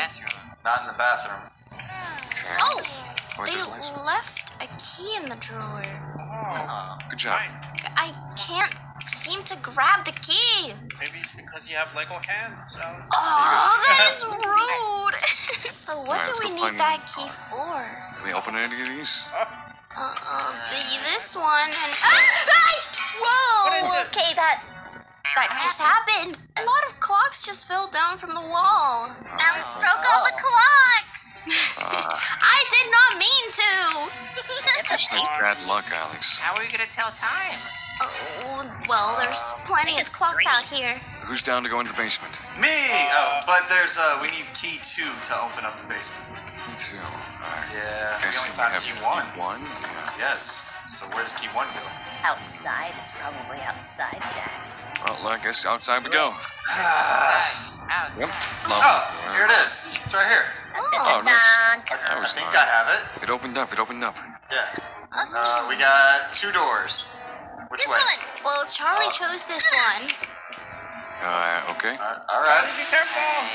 bathroom. Not in the bathroom. Okay. Oh, Where'd they the left a key in the drawer. Oh. Good job. I can't seem to grab the key. Maybe it's because you have Lego hands. So. Oh, that is rude. so what Alright, let's do we need that the key for? Can we open any of these? Uh, uh, the, this one and whoa. What is it? Okay, that that just happened. A lot of clocks just fell down from the wall. That's nice bad luck, Alex. How are we gonna tell time? Oh, well, there's plenty of clocks out here. Who's down to go into the basement? Me! Oh, but there's uh, we need key two to open up the basement. Me too. Alright. Yeah, we Guess only we found have key one. One? Yeah. Yes. So where does key one go? Outside. It's probably outside, Jax. Well, I guess outside we go. Outside. Yep. Outside. Levels Oh, here it is. It's right here. Oh, nice. I, I was think nice. I have it. It opened up. It opened up. Yeah. Uh, we got two doors. Which way? Well, Charlie chose this one. Uh, okay. Uh, all right. Be careful. Who,